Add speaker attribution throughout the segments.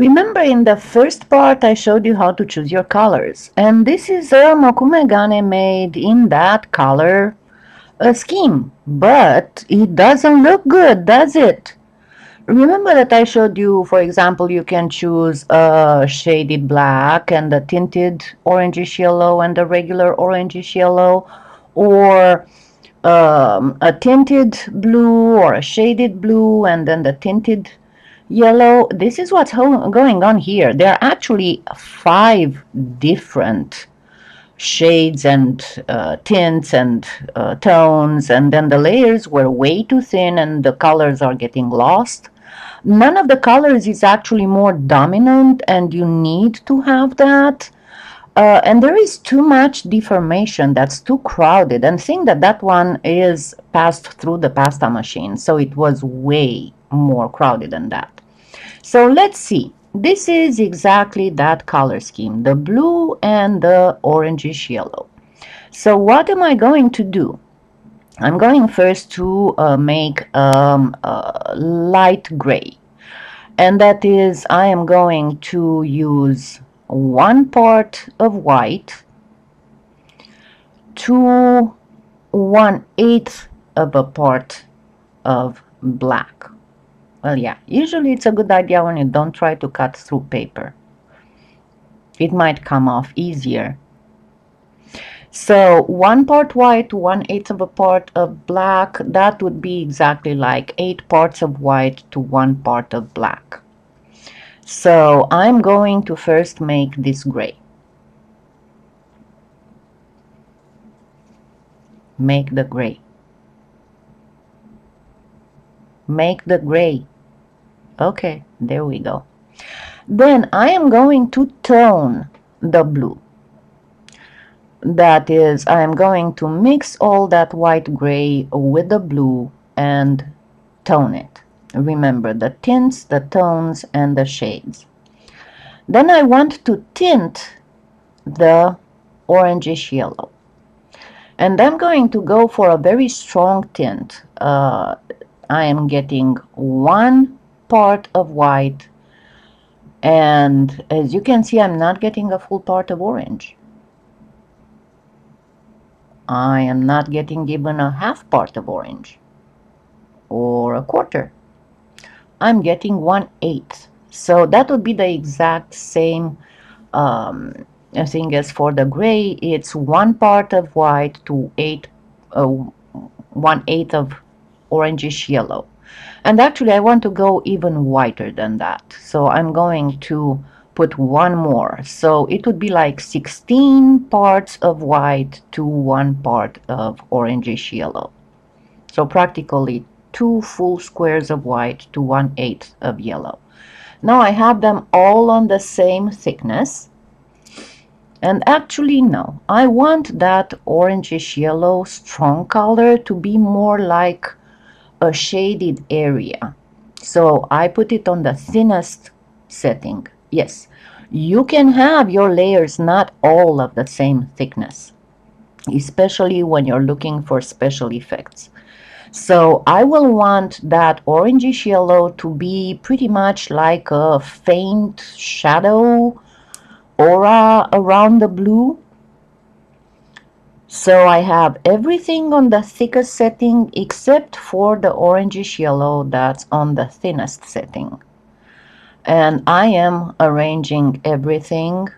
Speaker 1: Remember in the first part I showed you how to choose your colors and this is a Mokume gane made in that color uh, scheme but it doesn't look good does it? Remember that I showed you for example you can choose a shaded black and a tinted orangish yellow and a regular orangish yellow or um, a tinted blue or a shaded blue and then the tinted yellow. This is what's going on here. There are actually five different shades and uh, tints and uh, tones and then the layers were way too thin and the colors are getting lost. None of the colors is actually more dominant and you need to have that. Uh, and there is too much deformation that's too crowded and think that that one is passed through the pasta machine so it was way more crowded than that so let's see. This is exactly that color scheme, the blue and the orangish yellow. So what am I going to do? I'm going first to uh, make um, a light gray. And that is, I am going to use one part of white to one eighth of a part of black. Well, yeah, usually it's a good idea when you don't try to cut through paper. It might come off easier. So one part white, one eighth of a part of black, that would be exactly like eight parts of white to one part of black. So I'm going to first make this gray. Make the gray. Make the gray. Okay, there we go. Then I am going to tone the blue. That is, I am going to mix all that white gray with the blue and tone it. Remember the tints, the tones, and the shades. Then I want to tint the orangish yellow. And I'm going to go for a very strong tint. Uh, I am getting one part of white. And as you can see I'm not getting a full part of orange. I am not getting even a half part of orange or a quarter. I'm getting one eighth. So that would be the exact same um, thing as for the gray. It's one part of white to eight uh, one eighth of orangish yellow and actually I want to go even whiter than that. So I'm going to put one more. So it would be like 16 parts of white to one part of orangish yellow. So practically two full squares of white to one eighth of yellow. Now I have them all on the same thickness. And actually no. I want that orangish yellow strong color to be more like a shaded area. So I put it on the thinnest setting. Yes, you can have your layers not all of the same thickness, especially when you're looking for special effects. So I will want that orangish yellow to be pretty much like a faint shadow aura around the blue so I have everything on the thickest setting except for the orangish yellow that's on the thinnest setting. And I am arranging everything.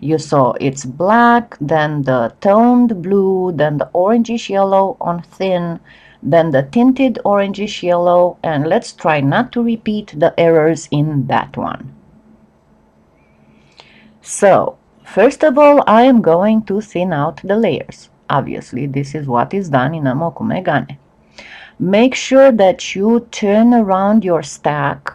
Speaker 1: You saw it's black, then the toned blue, then the orangish yellow on thin, then the tinted orangish yellow, and let's try not to repeat the errors in that one. So First of all, I am going to thin out the layers. Obviously, this is what is done in a mokume gane. Make sure that you turn around your stack.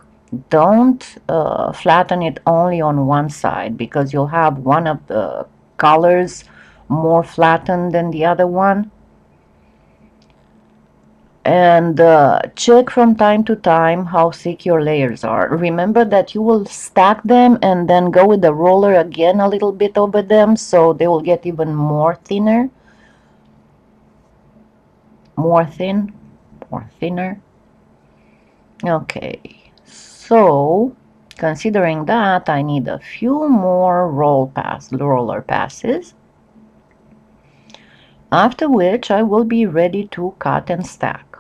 Speaker 1: Don't uh, flatten it only on one side because you'll have one of the colors more flattened than the other one and uh, check from time to time how thick your layers are. Remember that you will stack them and then go with the roller again a little bit over them so they will get even more thinner. More thin, more thinner. Okay, so Considering that, I need a few more roll pass, roller passes, after which I will be ready to cut and stack.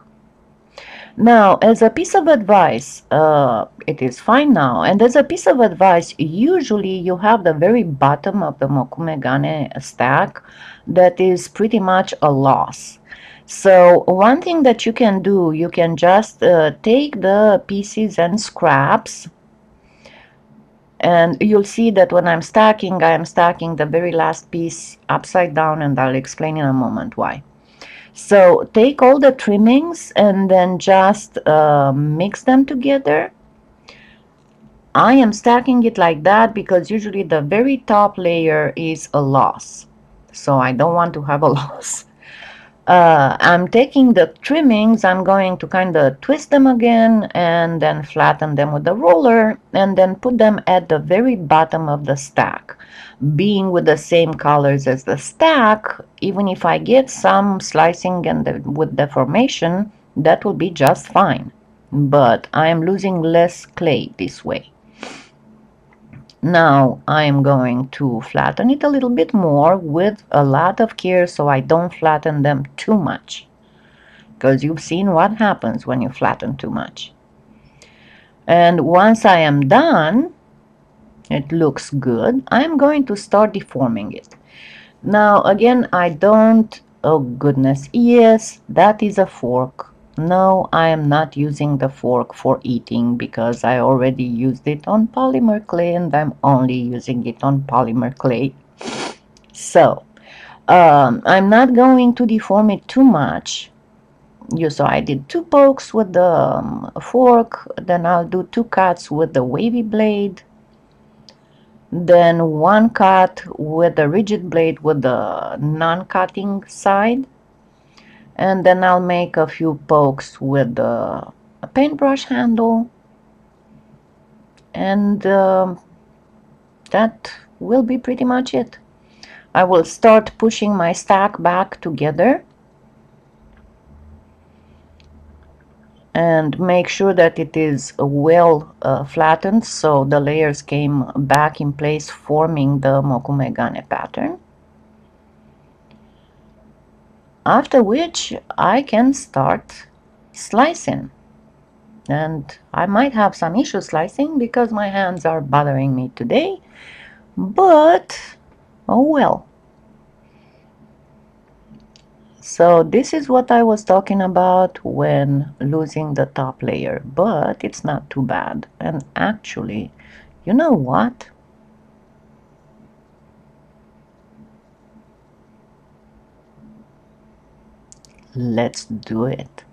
Speaker 1: Now, as a piece of advice, uh, it is fine now, and as a piece of advice, usually you have the very bottom of the Mokume gane stack that is pretty much a loss. So one thing that you can do, you can just uh, take the pieces and scraps and you'll see that when I'm stacking, I am stacking the very last piece upside down and I'll explain in a moment why. So take all the trimmings and then just uh, mix them together. I am stacking it like that because usually the very top layer is a loss. So I don't want to have a loss. Uh, I'm taking the trimmings, I'm going to kind of twist them again and then flatten them with the roller and then put them at the very bottom of the stack. Being with the same colors as the stack, even if I get some slicing and the, with deformation, that will be just fine. But I am losing less clay this way. Now I'm going to flatten it a little bit more with a lot of care so I don't flatten them too much. Because you've seen what happens when you flatten too much. And once I am done, it looks good, I'm going to start deforming it. Now again, I don't, oh goodness, yes, that is a fork. No, I am not using the fork for eating because I already used it on polymer clay and I'm only using it on polymer clay. So, um, I'm not going to deform it too much. You saw I did two pokes with the um, fork, then I'll do two cuts with the wavy blade, then one cut with the rigid blade with the non-cutting side and then I'll make a few pokes with a paintbrush handle. And um, that will be pretty much it. I will start pushing my stack back together. And make sure that it is well uh, flattened so the layers came back in place forming the Mokume gane pattern after which I can start slicing. And I might have some issue slicing because my hands are bothering me today but oh well. So this is what I was talking about when losing the top layer but it's not too bad. And actually you know what let's do it.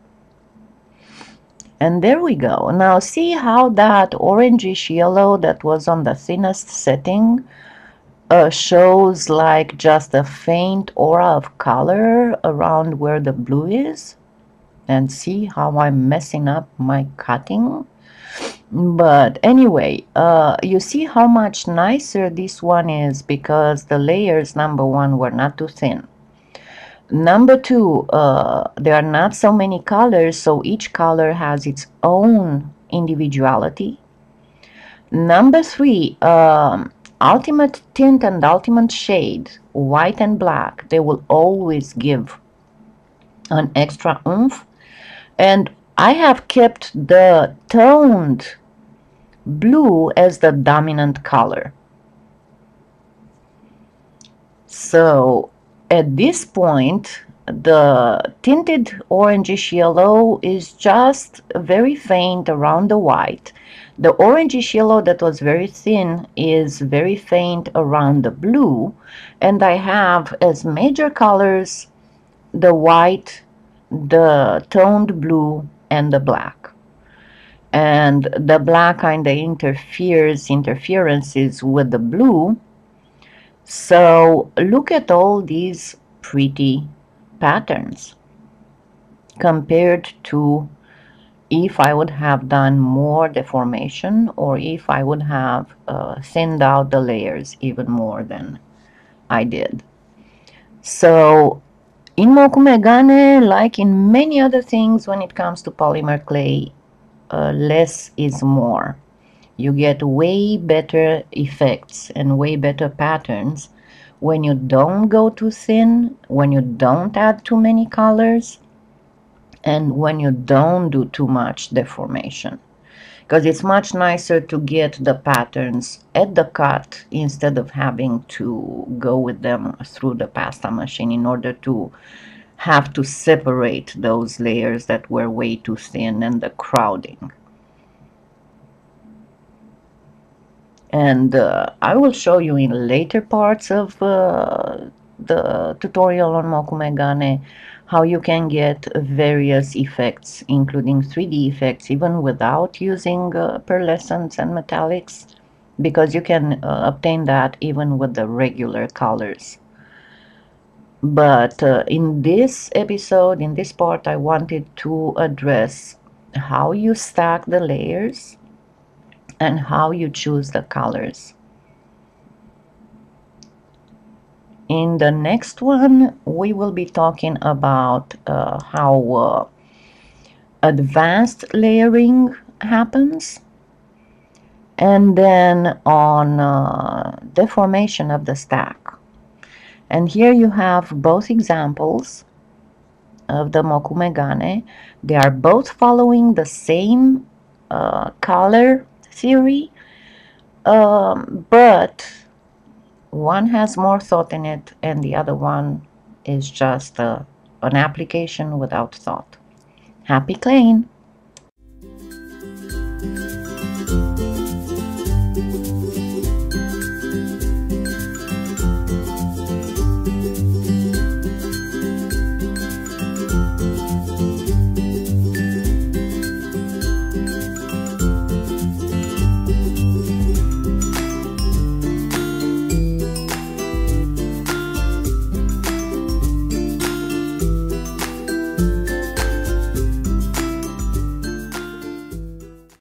Speaker 1: And there we go. Now see how that orangish yellow that was on the thinnest setting uh, shows like just a faint aura of color around where the blue is? And see how I'm messing up my cutting? But anyway uh, you see how much nicer this one is because the layers number one were not too thin Number two, uh, there are not so many colors, so each color has its own individuality. Number three, um, ultimate tint and ultimate shade, white and black, they will always give an extra oomph. And I have kept the toned blue as the dominant color. So at this point, the tinted orangish yellow is just very faint around the white. The orangish yellow that was very thin is very faint around the blue. And I have as major colors the white, the toned blue, and the black. And the black kind of interferes, interferences with the blue so look at all these pretty patterns compared to if I would have done more deformation or if I would have uh, thinned out the layers even more than I did. So in Mokume gane, like in many other things when it comes to polymer clay, uh, less is more. You get way better effects and way better patterns when you don't go too thin, when you don't add too many colors, and when you don't do too much deformation because it's much nicer to get the patterns at the cut instead of having to go with them through the pasta machine in order to have to separate those layers that were way too thin and the crowding. And uh, I will show you in later parts of uh, the tutorial on Mokume Gane how you can get various effects, including 3D effects, even without using uh, pearlescents and metallics, because you can uh, obtain that even with the regular colors. But uh, in this episode, in this part, I wanted to address how you stack the layers and how you choose the colors. In the next one, we will be talking about uh, how uh, advanced layering happens and then on uh, deformation of the stack. And here you have both examples of the Mokume Gane. They are both following the same uh, color theory, um, but one has more thought in it and the other one is just uh, an application without thought. Happy claying!